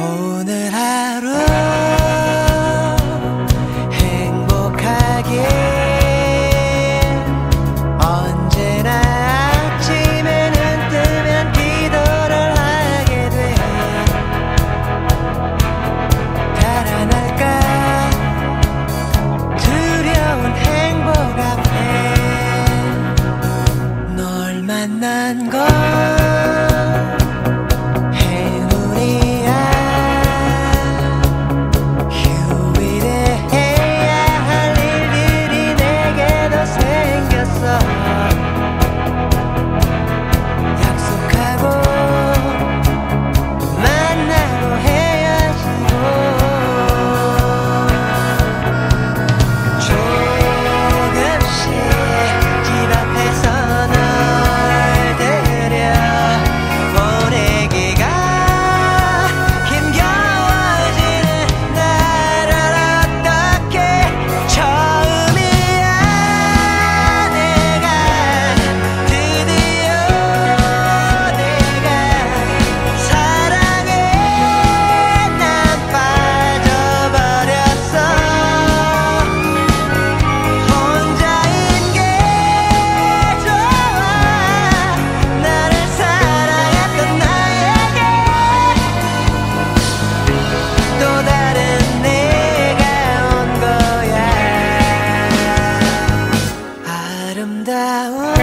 오늘 하 아름다워.